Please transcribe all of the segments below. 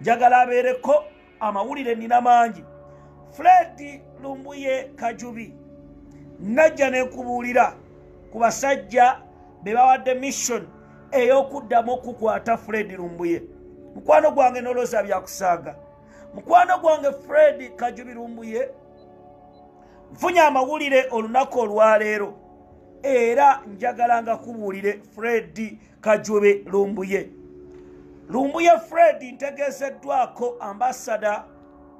njagala abeereko amawulire nina mangi. Fred lumbuye kajubi najja nekubuulira ku basajja be bawadde mission ey'okuddamu okukwata fred lumbuye. Mukwano gwange noloza byakusaaga mukwano gwange fred kajubi lumbuye nfunye amawulire olunaku olwaleero era njagala nga kubuulire fred kajubi lumbuye lumbuye fred ntegeezeddwako ambasada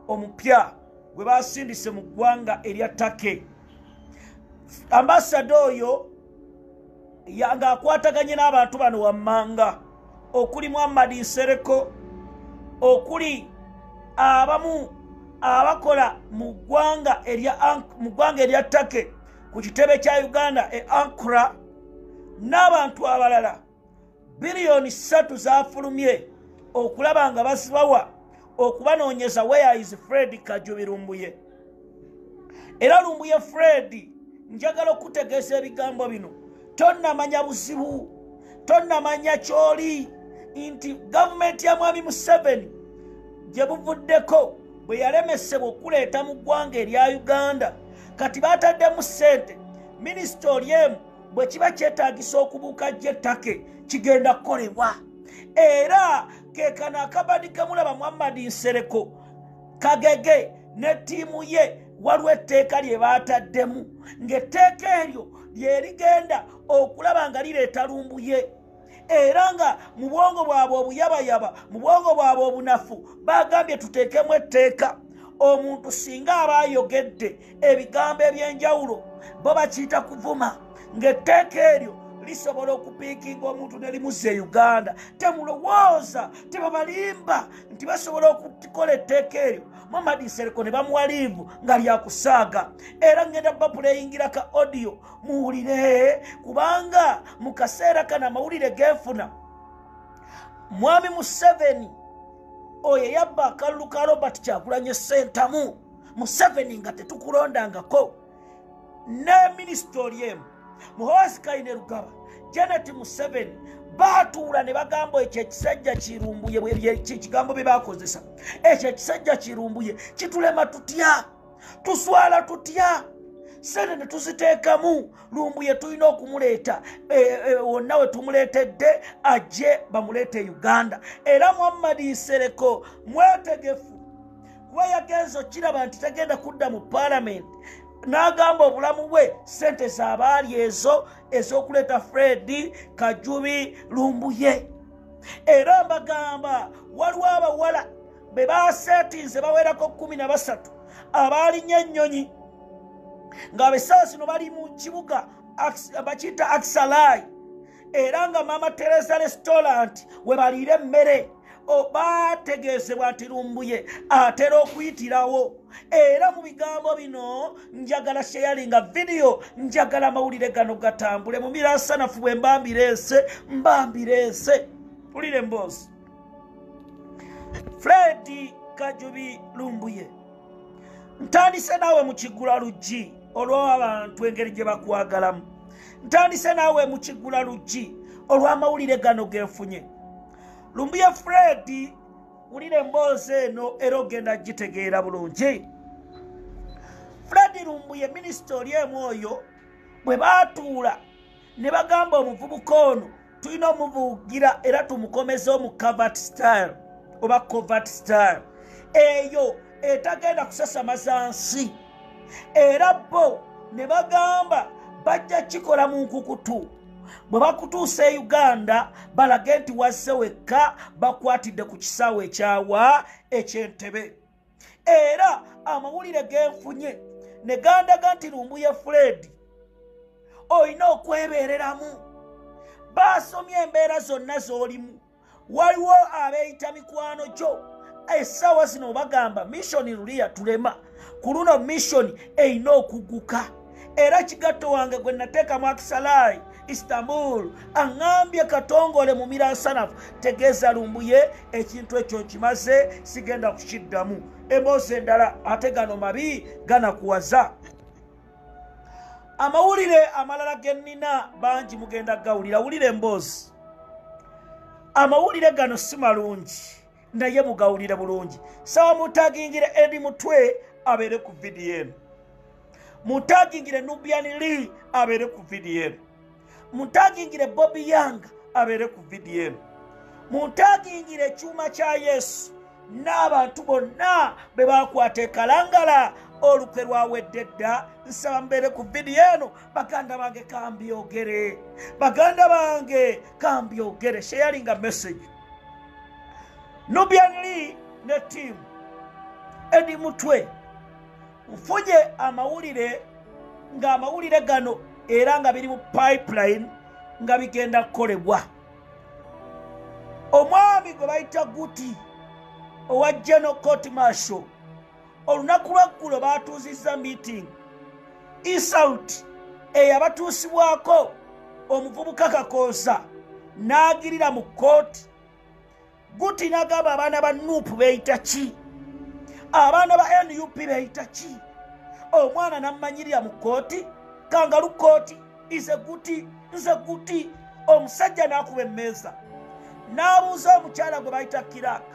omupya gwe basindise mu ggwanga erya take ambasada oyo ngaakwataganye n'abantu bano wammanga. Okuli muhammadi nsereko okuli abamu abakola mu ggwanga erya take ku kitebe kya uganda e ankura n'abantu abalala biliyoni ssatu zafulumye. Okulaba nga bazibawa okubanoonyeza weyais fred kajubi lumbuye era lumbuye fred njagala okutegeeza ebigambo bino. Tonnamanya buzibu tonnamanya kyoli nti gavumenti ya mwami museveni gye buvuddeko bwe yalemesebwa okuleeta mu ggwanga erya uganda. Kati bataddemu ssente minisita oli emu bwe kiba kyetaagisa okubuuka gyettake kigenda kukolebwa. Era kekano akabadi kemulaba muhammadi nsereko kagege ne ttiimu ye waliwo etteeka lye baataddemu ng'etteeka eryo lyerigenda okulaba nga lireeta lumbuye era nga mu bwongo bwabwe obuyabayaba mu bwongo bwabwe obunafu bagambye tuteekemu etteeka. Omuntu singa aba ayogedde ebigambo eby'enjawulo bo bakiyita kuvuma ng'etteeka eryo lisobola okupiikinga omuntu ne limuzza e uganda. Temulowooza tebabalimba nti basobola okukola etteeka eryo. Muhamadi nsereko ne bamuwa liivu nga lyakusaaga era ngenda bapuleyingira ka odiyo muwulire kubanga mu kaseera kano amawulire genfuna mwami museveni oyo yabba akalulu ka robert kyakulanye sentamu museveni nga tetukulondangako. Ne minisita oli emu muhoosi kaine rugaba janet museveni baatuula ne bagamba ekyo ekisajja kirumbuye kigambo bye bakozesa ekyo ekisajja kirumbuye kitulema tutya? Tuswala tutya? Sente ne tuziteekamu lumbuye tulina okumuleeta. Wonna we tumuleetedde ajje bamuleete uganda. Era muhammadi nsereko mwetegefu. Kuba yagenza okiraba nti tagenda kudda mu paalamenti n'agamba obulamu bwe sente zaabaali ezo ez'okuleeta fredi kajubi lumbuye. Era mbagamba waliwo abawala be baseetinze bawerako kumi na basatu abaalinya ennyonyi ng'abesawa zino bali mu kibuga bakiyita akisalai era nga mama teresa restaurant we baliire emmere bategeezebwa nti lumbuye atera okuyitirawo. Era mu bigambo bino njagala sheyalinga vidiyo njagala amawulire gano gatambule. Mu mirasanafu bwe mbambireese mbambireese pulire mboozi fredi kajubi lumbuye. Ntandise naawe mu kigula luggi olw'abantu engeri gye bakwagalamu. Ntandise naawe mu kigula luggi olw'amawulire gano genfunye lumbuye fred wulira emboozi eno era ogenda gitegeera bulungi. Fred lumbuye minisita oli emu oyo bwe baatuula ne bagamba omuvubuka ono tulina omubuugira era tumukomezeho mu cavat style oba covat style eyo etagenda kusasamaza nsi era bo ne bagamba bajja kikola mu nkukutu bwe bakutuusa e uganda balage nti wazze wekka bakwatidde ku kisaawe ekyawa ekyentebe. Era amawulire genfunye ne gandaga nti lumbuye fred olina okwebeereramu. Baasomye embeera zonna z'olimu. Waliwo abeeyita mikwano gyo. Essaawa zino bagamba missoni luli yatulema ku luno missoni erina okuguka. Era kigatto wange gwe nateekamu akisalaayi istanbul. Aŋŋambye katongole mu miransanafu tegeeza lumbuye ekintu ekyo nkimaze sigenda kukiddamu. Emboozi endala ate gano mabi ganakuwaza. Amawulire amalala ge nnina bangi mugenda gawulira. Wulira emboozi amawulire gano si malungi naye mugawulire bulungi. Sawa mutagingire edi mutwe abeere ku vidiyo eno mutagingire nubian lee abeere ku vidiyo eno mutagingire bobi yanga abeere ku vidiyo eno. Mutagingire ekyuma kya yesu. N'abantu bonna be bakwata ekalangala. Olukwe lwawedde dda. Nsaba mbeere ku vidiyo eno. Baganda bange kambyogere. Baganda bange kambyogere. Sheyalinga message. Nubian lee ne tiimu edi mutwe. Nfunye amawulire ng'amawulire gano era nga biri mu pipeline nga bigenda kukolebwa. Omwami gwe bayita guti owa general court marshal olunaku lweggulo batuuzizza meeting. Esaut eyabatuusibwako omuvubuka kakooza n'agirira mu kooti guti n'agamba abaana ba nuupu beeyita ki? Abaana ba nup beeyita ki? Omwana n'ammanyirira mu kooti kangalu kooti ize guti nze guti omusajja n'akuba emmeeza. N'abuuza omukyala gwe bayita kiraka.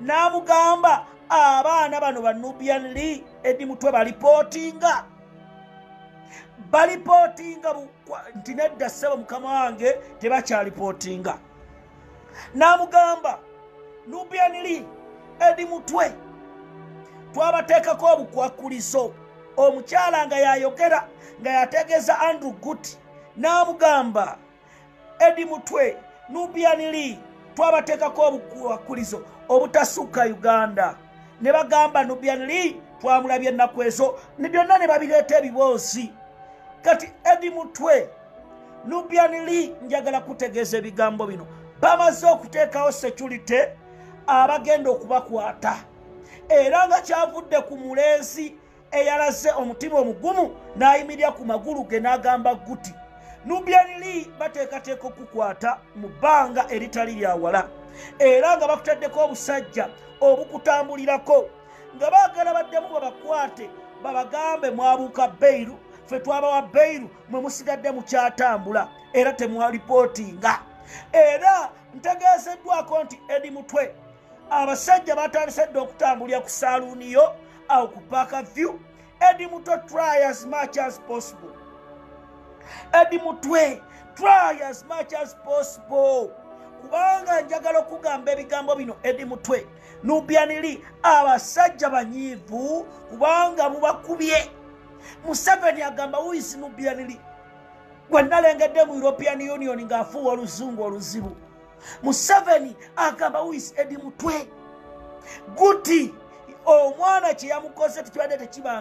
N'amugamba abaana bano ba nubian lee edi mutwe balipootinga balipootinga nti nedda ssebo mukama wange tebakyalipootinga n'amugamba nubian lee edi mutwe twabateekako obukwakulizo omukyala nga yayogera nga yategeeza andrew guti n'amugamba edi mutwe nubian lee twabateekako obukwakulizo obutasukka uganda. Ne bagamba nubian lee twamulabye ennaku ezo ne byonna ne babireeta ebiboozi. Kati edi mutwe nubian lee njagala kutegeeza ebigambo bino. Bamaze okuteekawo security abagenda okubakwata. Era nga kyavudde ku mulenzi eyalaze omutima omugumu n'ayimirira ku magulu ge n'agamba guti nubian lee bateekateeka okukwata mu bbanga eritali lyawala era nga bakutaddeko obusajja obukutambulirako nga baagala baddemu babakwate babagambe mwabuuka beiru ffe twabawa beiru mwe musigadde mukyatambula era temwalipootinga era ntegeezeddwako nti edi mutwe abasajja batandise dde okutambulira ku saaluuniyo awo ku paaka view. Edi mutwe try as much as possible. Edi mutwe try as much as possible. Kubanga njagala okugamba ebigambo bino edi mutwe nubianiri abasajja banyiivu kubanga mubakubye. Museveni agamba wuisi nubianiri gwe nalengedde mu european union ng'afuuwa oluzungu oluzibu. Museveni agamba wuisi edi mutwe guti omwana kyeyamukoze tekibadde tekiba